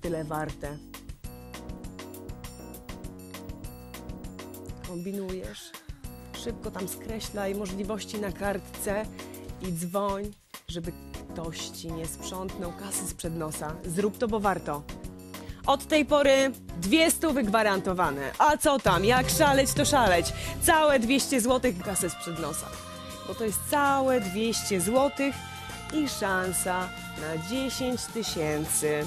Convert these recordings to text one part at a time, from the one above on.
tyle warte. Kombinujesz. Szybko tam skreślaj możliwości na kartce i dzwoń, żeby ktoś ci nie sprzątnął kasy sprzed nosa. Zrób to, bo warto. Od tej pory dwie stówy gwarantowane. A co tam? Jak szaleć, to szaleć. Całe 200 zł kasę sprzed nosa. Bo to jest całe 200 zł i szansa na 10 tysięcy.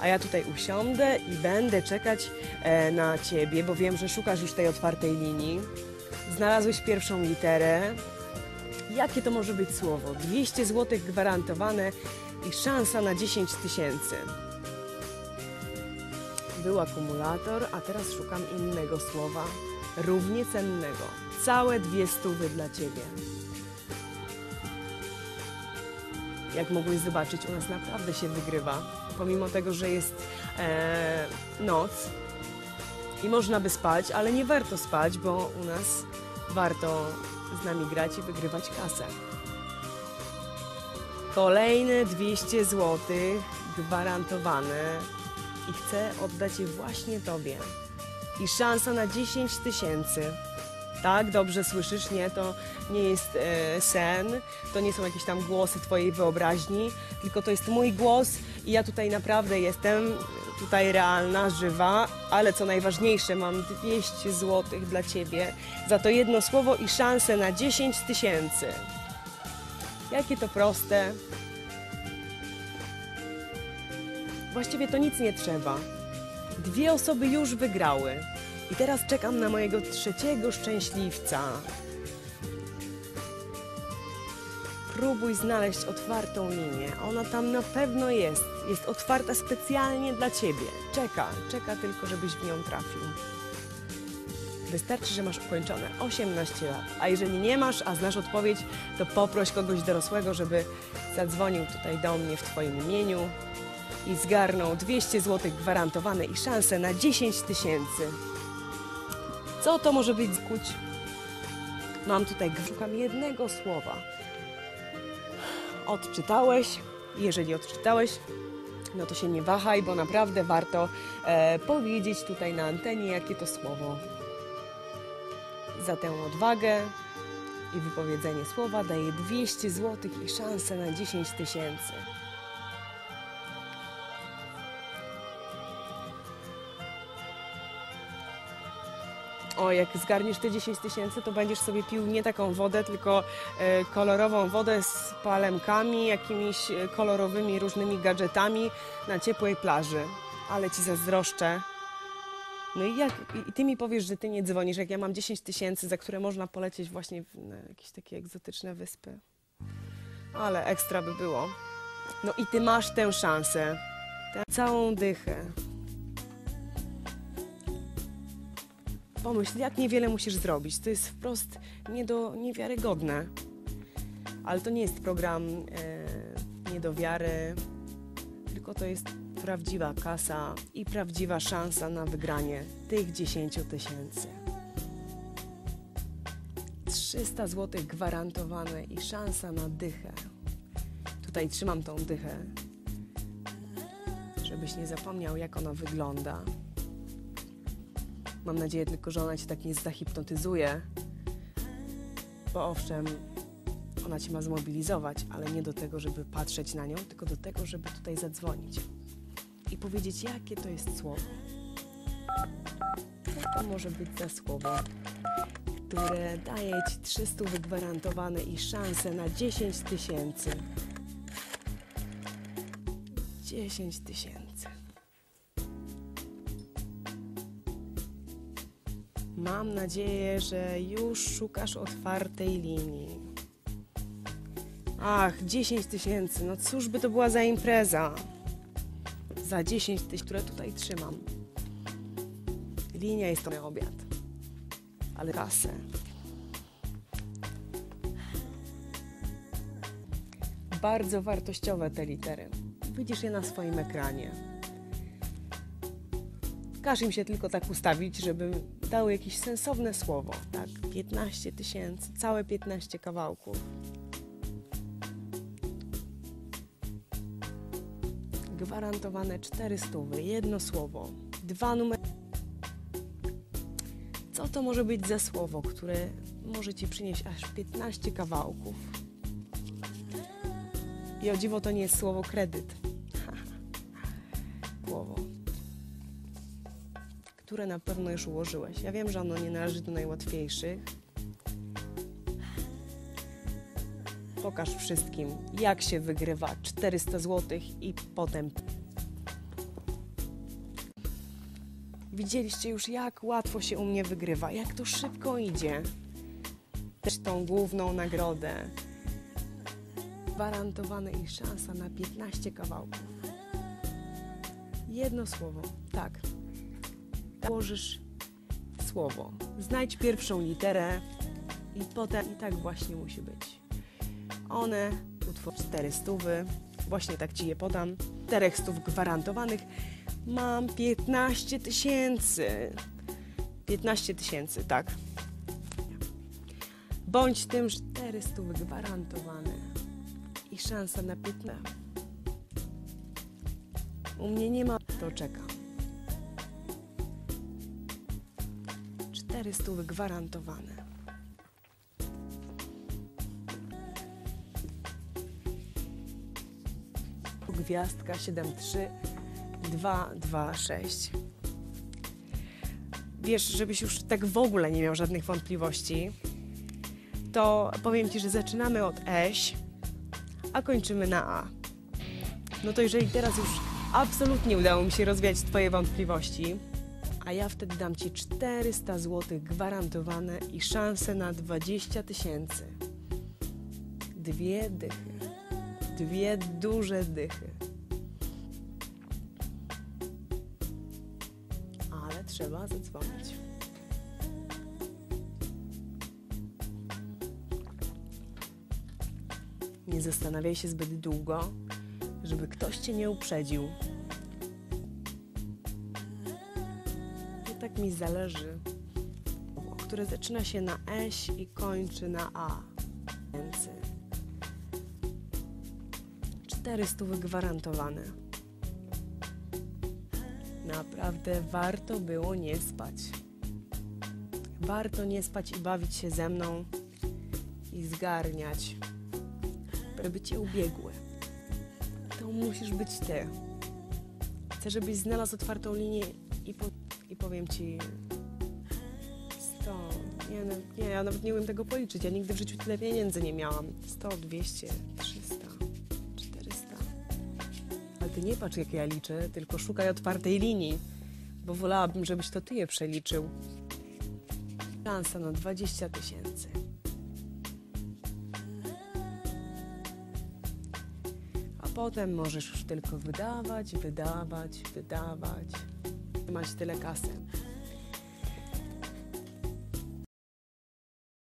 A ja tutaj usiądę i będę czekać e, na ciebie, bo wiem, że szukasz już tej otwartej linii. Znalazłeś pierwszą literę. Jakie to może być słowo? 200 zł gwarantowane i szansa na 10 tysięcy. Był akumulator, a teraz szukam innego słowa, równie cennego. Całe dwie stówy dla ciebie. Jak mogłeś zobaczyć, u nas naprawdę się wygrywa. Pomimo tego, że jest e, noc i można by spać, ale nie warto spać, bo u nas warto z nami grać i wygrywać kasę. Kolejne 200 zł gwarantowane i chcę oddać je właśnie Tobie. I szansa na 10 tysięcy. Tak, dobrze słyszysz, nie, to nie jest e, sen, to nie są jakieś tam głosy Twojej wyobraźni, tylko to jest mój głos i ja tutaj naprawdę jestem tutaj realna, żywa, ale co najważniejsze, mam 200 zł dla Ciebie za to jedno słowo i szansę na 10 tysięcy. Jakie to proste. Właściwie to nic nie trzeba. Dwie osoby już wygrały. I teraz czekam na mojego trzeciego szczęśliwca. Próbuj znaleźć otwartą linię. Ona tam na pewno jest. Jest otwarta specjalnie dla ciebie. Czeka, czeka tylko, żebyś w nią trafił. Wystarczy, że masz ukończone 18 lat. A jeżeli nie masz, a znasz odpowiedź, to poproś kogoś dorosłego, żeby zadzwonił tutaj do mnie w Twoim imieniu i zgarnął 200 zł gwarantowane i szansę na 10 tysięcy. Co to może być skuć? Mam tutaj, szukam jednego słowa. Odczytałeś? Jeżeli odczytałeś, no to się nie wahaj, bo naprawdę warto e, powiedzieć tutaj na antenie, jakie to słowo. Za tę odwagę i wypowiedzenie słowa daję 200 zł i szansę na 10 tysięcy. O, jak zgarniesz te 10 tysięcy, to będziesz sobie pił nie taką wodę, tylko e, kolorową wodę z palemkami, jakimiś e, kolorowymi różnymi gadżetami na ciepłej plaży. Ale ci zazdroszczę. No i jak i ty mi powiesz, że ty nie dzwonisz, jak ja mam 10 tysięcy, za które można polecieć właśnie na jakieś takie egzotyczne wyspy. Ale ekstra by było. No i ty masz tę szansę. Tę całą dychę. Pomyśl, jak niewiele musisz zrobić. To jest wprost nie do, niewiarygodne. Ale to nie jest program e, nie do wiary, tylko to jest prawdziwa kasa i prawdziwa szansa na wygranie tych 10 tysięcy. 300 zł gwarantowane i szansa na dychę. Tutaj trzymam tą dychę, żebyś nie zapomniał, jak ona wygląda. Mam nadzieję tylko, że ona cię tak nie zahipnotyzuje, bo owszem, ona cię ma zmobilizować, ale nie do tego, żeby patrzeć na nią, tylko do tego, żeby tutaj zadzwonić i powiedzieć, jakie to jest słowo. Co to może być za słowo, które daje ci 300 wygwarantowane i szansę na 10 tysięcy. 10 tysięcy. Mam nadzieję, że już szukasz otwartej linii. Ach, 10 tysięcy, no cóż by to była za impreza? Za 10 tysięcy, które tutaj trzymam. Linia jest to na obiad, ale kasę. Bardzo wartościowe te litery. Widzisz je na swoim ekranie. Każ im się tylko tak ustawić, żeby dały jakieś sensowne słowo. Tak, 15 tysięcy, całe 15 kawałków. gwarantowane 400, jedno słowo, dwa numery. Co to może być za słowo, które może Ci przynieść aż 15 kawałków? I o dziwo to nie jest słowo kredyt. Słowo, które na pewno już ułożyłeś. Ja wiem, że ono nie należy do najłatwiejszych. Pokaż wszystkim, jak się wygrywa 400 zł i potem. Widzieliście już, jak łatwo się u mnie wygrywa, jak to szybko idzie. Też tą główną nagrodę. Gwarantowane i szansa na 15 kawałków. Jedno słowo, tak. Włożysz słowo. Znajdź pierwszą literę i potem i tak właśnie musi być. One utworzą 400, właśnie tak Ci je podam. 400 gwarantowanych. Mam 15 tysięcy. 15 tysięcy, tak. Bądź tym 400 gwarantowane i szansa na 15. U mnie nie ma, to czekam. 400 gwarantowane. Gwiazdka 73226. Wiesz, żebyś już tak w ogóle nie miał żadnych wątpliwości, to powiem Ci, że zaczynamy od eś, a kończymy na a. No to jeżeli teraz już absolutnie udało mi się rozwiać Twoje wątpliwości, a ja wtedy dam Ci 400 zł gwarantowane i szansę na 20 tysięcy. Dwie dychy. Dwie duże dychy. Ale trzeba zadzwonić. Nie zastanawiaj się zbyt długo, żeby ktoś cię nie uprzedził. Mi zależy, które zaczyna się na eś i kończy na a. Więc 400 gwarantowane. Naprawdę warto było nie spać. Warto nie spać i bawić się ze mną i zgarniać, żeby cię ubiegły. To musisz być ty. Chcę, żebyś znalazł otwartą linię i, po, powiem ci 100. Nie, no, nie, ja nawet nie umiem tego policzyć. Ja nigdy w życiu tyle pieniędzy nie miałam. 100, 200, 300, 400. Ale ty nie patrz, jak ja liczę, tylko szukaj otwartej linii, bo wolałabym, żebyś to ty je przeliczył. Szansa na 20 tysięcy. A potem możesz już tylko wydawać, wydawać, wydawać. Mać tyle kasy.